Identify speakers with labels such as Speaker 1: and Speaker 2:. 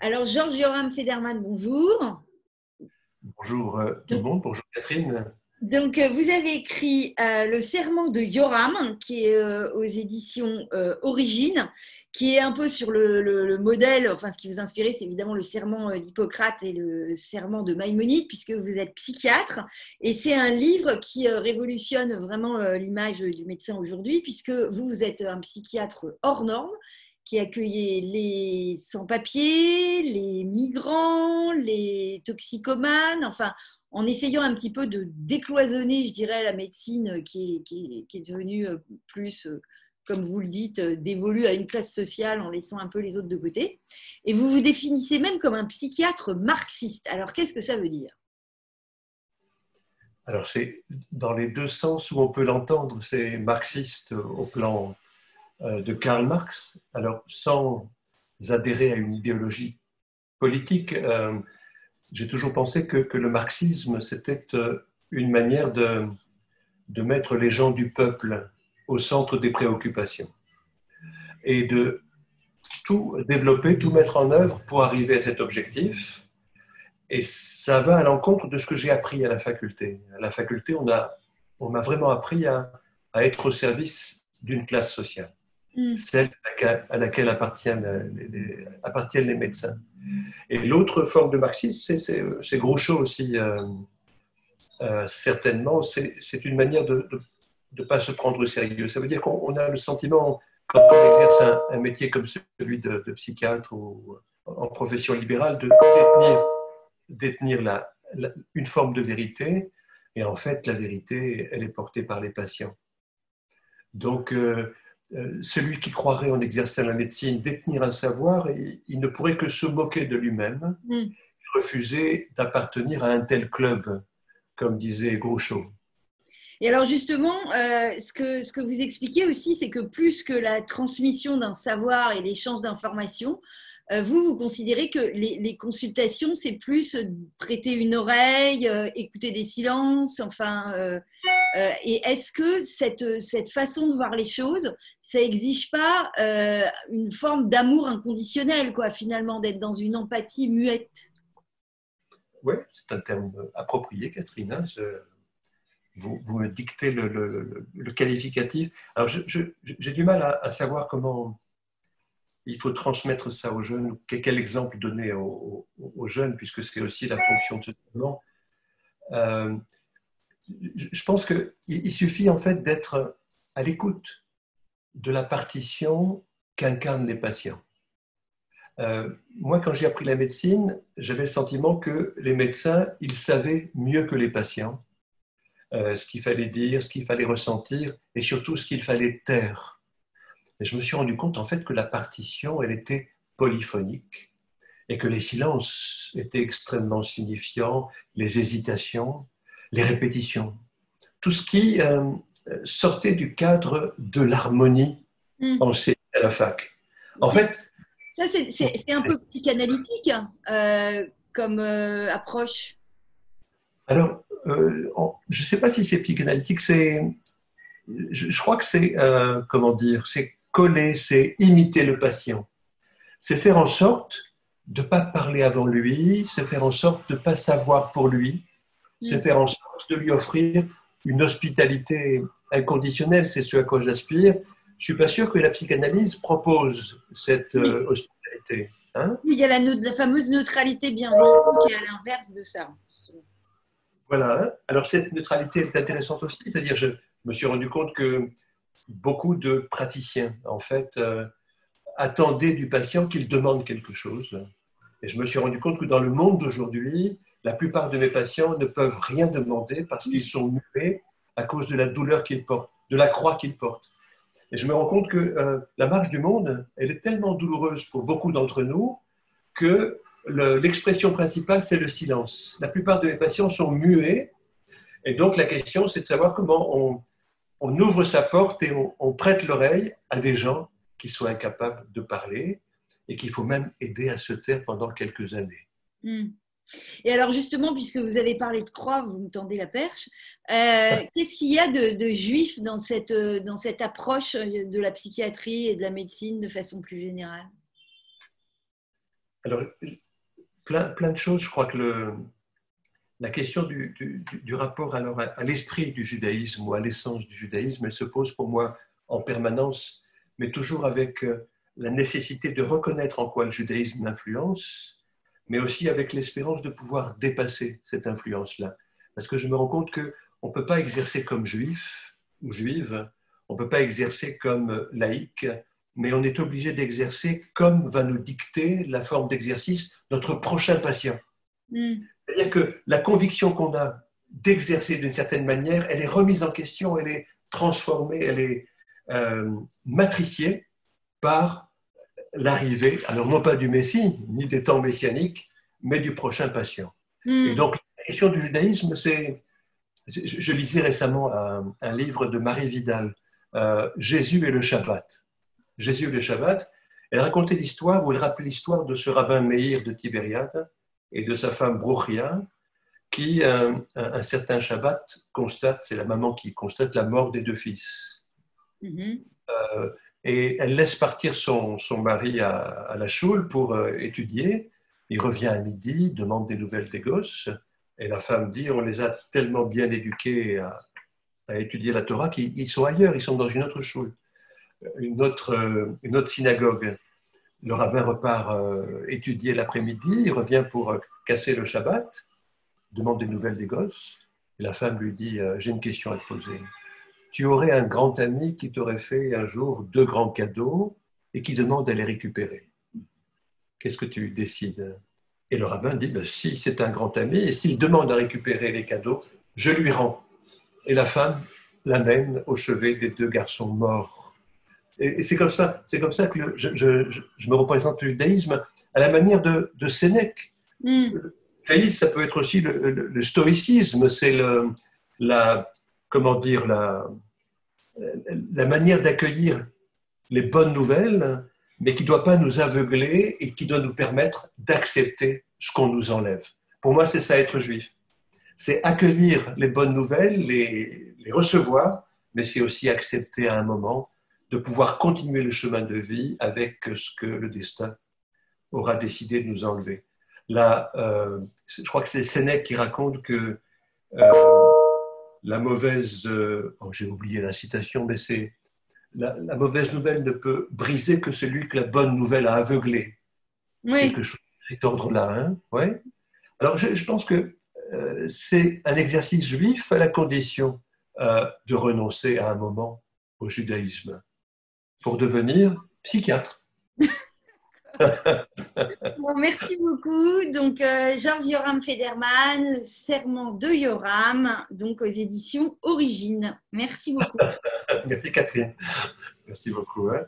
Speaker 1: Alors, Georges Yoram Federman, bonjour.
Speaker 2: Bonjour euh, tout le monde, bonjour Catherine.
Speaker 1: Donc, euh, vous avez écrit euh, Le serment de Yoram, qui est aux éditions Origine, qui est un peu sur le, modèle, enfin, ce qui vous a inspiré, c'est évidemment le serment d'Hippocrate et le serment de Maïmonide, puisque vous êtes psychiatre. Et c'est un livre qui révolutionne vraiment l'image du médecin aujourd'hui, puisque vous, vous êtes un psychiatre hors norme qui accueillait les sans-papiers, les migrants, les toxicomanes, enfin, en essayant un petit peu de décloisonner, je dirais, la médecine qui est, devenue euh, plus, euh, comme vous le dites, euh, dévolue à une classe sociale en laissant un peu les autres de côté. Et vous vous définissez même comme un psychiatre marxiste. Alors, qu'est-ce que ça veut dire?
Speaker 2: Alors, c'est dans les deux sens où on peut l'entendre, c'est marxiste au plan de Karl Marx, alors sans adhérer à une idéologie politique, j'ai toujours pensé que, le marxisme, c'était euh, une manière de, de mettre les gens du peuple au centre des préoccupations et de tout développer, tout mettre en œuvre pour arriver à cet objectif. Et ça va à l'encontre de ce que j'ai appris à la faculté. À la faculté, on m'a on vraiment appris à, à, être au service d'une classe sociale. Mm. celle à laquelle appartiennent les, appartiennent les médecins. Et l'autre forme de marxisme, c'est Groucho aussi, euh, euh, certainement, c'est une manière de ne pas se prendre au sérieux. Ça veut dire qu'on a le sentiment, quand on exerce un, métier comme celui de, psychiatre ou en profession libérale, de détenir, la, une forme de vérité. Et en fait, la vérité, elle est portée par les patients. Donc, euh, euh, celui qui croirait en exercer la médecine détenir un savoir, il ne pourrait que se moquer de lui-même, mm. refuser d'appartenir à un tel club, comme disait Groucho.
Speaker 1: Et alors justement, euh, ce, que, ce que vous expliquez aussi, c'est que plus que la transmission d'un savoir et l'échange d'informations, euh, vous, vous considérez que les, consultations, c'est plus prêter une oreille, écouter des silences, enfin, euh, et est-ce que cette, cette, façon de voir les choses, ça n'exige pas euh, une forme d'amour inconditionnel, quoi, finalement, d'être dans une empathie muette?
Speaker 2: Oui, c'est un terme approprié, Catherine. Hein, vous, vous, me dictez le, le, qualificatif. Alors, j'ai du mal à, savoir comment il faut transmettre ça aux jeunes, quel, exemple donner aux, aux, jeunes, puisque c'est aussi la fonction de ce mouvement. Euh, je pense qu'il suffit en fait d'être à l'écoute de la partition qu'incarnent les patients. Euh, moi, quand j'ai appris la médecine, j'avais le sentiment que les médecins, ils savaient mieux que les patients euh, ce qu'il fallait dire, ce qu'il fallait ressentir et surtout ce qu'il fallait taire. Et je me suis rendu compte en fait que la partition, elle était polyphonique et que les silences étaient extrêmement signifiants, les hésitations, les répétitions, tout ce qui euh, sortait du cadre de l'harmonie mm. enseignée à la fac. En fait.
Speaker 1: Ça, c'est un peu psychanalytique euh, comme euh, approche.
Speaker 2: Alors, je ne sais pas si c'est psychanalytique, c'est. Je, crois que c'est, comment dire, c'est coller, c'est imiter le patient. C'est faire en sorte de ne pas parler avant lui, c'est faire en sorte de ne pas savoir pour lui, c'est faire en sorte de lui offrir une hospitalité inconditionnelle. C'est ce à quoi j'aspire. Je suis pas sûr que la psychanalyse propose cette euh, hospitalité.
Speaker 1: Hein il y a la, fameuse neutralité bienveillante qui est à l'inverse de ça.
Speaker 2: Voilà. Alors cette neutralité est intéressante aussi. C'est-à-dire, je me suis rendu compte que beaucoup de praticiens, en fait, euh, attendaient du patient qu'il demande quelque chose. Et je me suis rendu compte que dans le monde d'aujourd'hui, la plupart de mes patients ne peuvent rien demander parce qu'ils sont muets à cause de la douleur qu'ils portent, de la croix qu'ils portent. Et je me rends compte que euh, la marche du monde, elle est tellement douloureuse pour beaucoup d'entre nous que l'expression principale, c'est le silence. La plupart de mes patients sont muets. Et donc, la question, c'est de savoir comment on, ouvre sa porte et on, prête l'oreille à des gens qui sont incapables de parler et qu'il faut même aider à se taire pendant quelques années.
Speaker 1: Hmm. Et alors justement, puisque vous avez parlé de croix, vous me tendez la perche, euh, qu'est-ce qu'il y a de, juif dans cette, dans cette approche de la psychiatrie et de la médecine de façon plus générale?
Speaker 2: Alors, plein, plein de choses. Je crois que le, la question du, du, rapport alors à, l'esprit du judaïsme ou à l'essence du judaïsme, elle se pose pour moi en permanence, mais toujours avec euh, la nécessité de reconnaître en quoi le judaïsme influence, mais aussi avec l'espérance de pouvoir dépasser cette influence-là. Parce que je me rends compte qu'on ne peut pas exercer comme juif ou juive, on ne peut pas exercer comme laïque, mais on est obligé d'exercer comme va nous dicter la forme d'exercice notre prochain patient. Hmm. C'est-à-dire que la conviction qu'on a d'exercer d'une certaine manière, elle est remise en question, elle est transformée, elle est euh, matriciée par l'arrivée, alors non pas du Messie, ni des temps messianiques, mais du prochain patient. Hmm. Et donc, la question du judaïsme, c'est. Je, lisais récemment un, livre de Marie Vidal, euh, Jésus et le Shabbat. Jésus et le Shabbat. Elle racontait l'histoire, ou elle rappelait l'histoire de ce rabbin Meir de Tibériade, et de sa femme Bruchia, qui, un, un, certain Shabbat, constate, c'est la maman qui constate la mort des deux fils. Mm-hmm. Euh, et elle laisse partir son, son mari à, la choule pour euh, étudier. Il revient à midi, demande des nouvelles des gosses. Et la femme dit On les a tellement bien éduqués à, à étudier la Torah qu'ils sont ailleurs, ils sont dans une autre choule, une autre, euh, une autre synagogue. Le rabbin repart euh, étudier l'après-midi, il revient pour casser le Shabbat, demande des nouvelles des gosses, et la femme lui dit J'ai une question à te poser. Tu aurais un grand ami qui t'aurait fait un jour deux grands cadeaux et qui demande à les récupérer. Qu'est-ce que tu décides? Et le rabbin dit ben, Si c'est un grand ami et s'il demande à récupérer les cadeaux, je lui rends. Et la femme l'amène au chevet des deux garçons morts et, c'est comme ça, c'est comme ça que je, me représente le judaïsme à la manière de, Sénèque. Mm. Le judaïsme, ça peut être aussi le, stoïcisme, c'est la, comment dire, la, la manière d'accueillir les bonnes nouvelles, mais qui ne doit pas nous aveugler et qui doit nous permettre d'accepter ce qu'on nous enlève. Pour moi, c'est ça être juif. C'est accueillir les bonnes nouvelles, les, les recevoir, mais c'est aussi accepter à un moment de pouvoir continuer le chemin de vie avec ce que le destin aura décidé de nous enlever. Là, euh, je crois que c'est Sénèque qui raconte que euh, la mauvaise, euh, oh, j'ai oublié la citation, mais c'est la, mauvaise nouvelle ne peut briser que celui que la bonne nouvelle a aveuglé. Oui. Quelque chose de cet ordre-là. Hein ouais. Alors, je, je, pense que c'est un exercice juif à la condition de renoncer à un moment au judaïsme pour devenir psychiatre.
Speaker 1: merci beaucoup. Donc, euh, Georges Yoram Federman, Serment de Yoram, donc aux éditions Origine. Merci beaucoup.
Speaker 2: merci Catherine. Merci beaucoup. Hein.